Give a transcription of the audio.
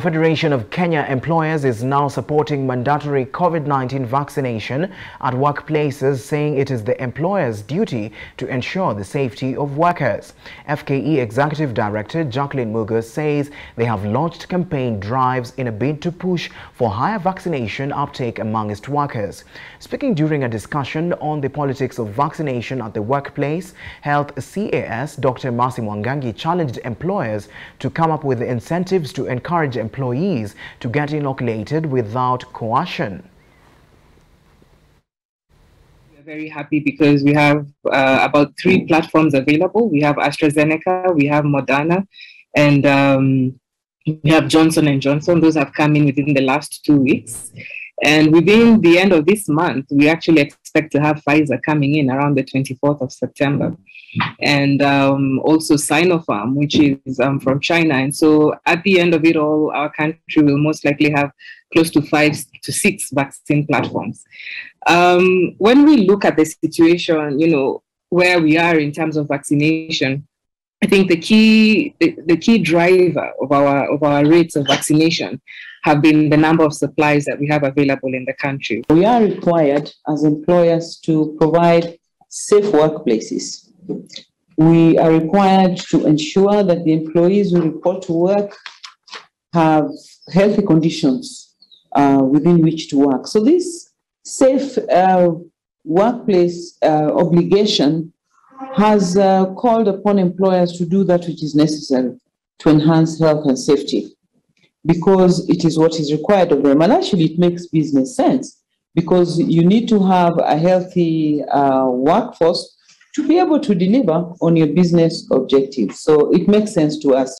Federation of Kenya Employers is now supporting mandatory COVID-19 vaccination at workplaces, saying it is the employer's duty to ensure the safety of workers. FKE Executive Director Jacqueline Mugo says they have launched campaign drives in a bid to push for higher vaccination uptake amongst workers. Speaking during a discussion on the politics of vaccination at the workplace, Health CAS Dr. Mercy Mwangangi challenged employers to come up with incentives to encourage employees to get inoculated without coercion. We're very happy because we have uh, about three platforms available. We have AstraZeneca, we have Moderna, and um, we have Johnson and Johnson. Those have come in within the last two weeks. And within the end of this month, we actually expect to have Pfizer coming in around the 24th of September. And um, also Sinopharm, which is um, from China. And so at the end of it all, our country will most likely have close to five to six vaccine platforms. Um, when we look at the situation, you know, where we are in terms of vaccination, I think the key the, the, key driver of our of our rates of vaccination have been the number of supplies that we have available in the country. We are required as employers to provide safe workplaces. We are required to ensure that the employees who report to work have healthy conditions uh, within which to work. So this safe uh, workplace uh, obligation has uh, called upon employers to do that which is necessary to enhance health and safety because it is what is required of them. And actually, it makes business sense because you need to have a healthy uh, workforce to be able to deliver on your business objectives. So it makes sense to us.